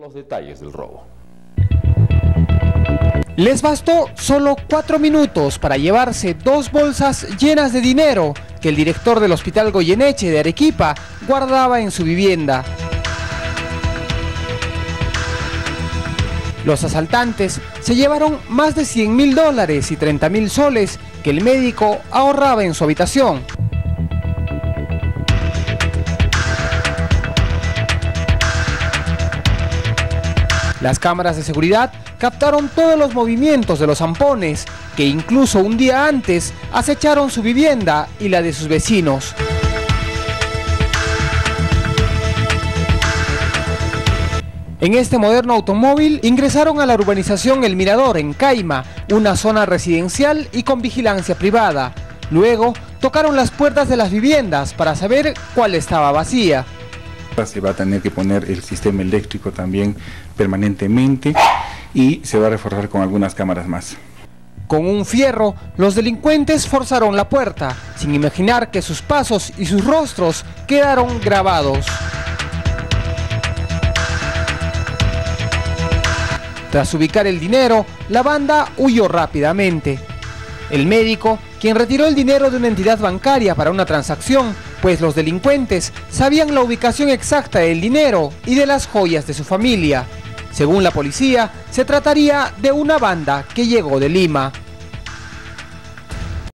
Los detalles del robo. Les bastó solo cuatro minutos para llevarse dos bolsas llenas de dinero que el director del Hospital Goyeneche de Arequipa guardaba en su vivienda. Los asaltantes se llevaron más de 100 mil dólares y 30 mil soles que el médico ahorraba en su habitación. Las cámaras de seguridad captaron todos los movimientos de los zampones, que incluso un día antes acecharon su vivienda y la de sus vecinos. En este moderno automóvil ingresaron a la urbanización El Mirador en Caima, una zona residencial y con vigilancia privada. Luego tocaron las puertas de las viviendas para saber cuál estaba vacía. Se va a tener que poner el sistema eléctrico también permanentemente y se va a reforzar con algunas cámaras más. Con un fierro, los delincuentes forzaron la puerta, sin imaginar que sus pasos y sus rostros quedaron grabados. Tras ubicar el dinero, la banda huyó rápidamente. El médico, quien retiró el dinero de una entidad bancaria para una transacción, pues los delincuentes sabían la ubicación exacta del dinero y de las joyas de su familia. Según la policía, se trataría de una banda que llegó de Lima.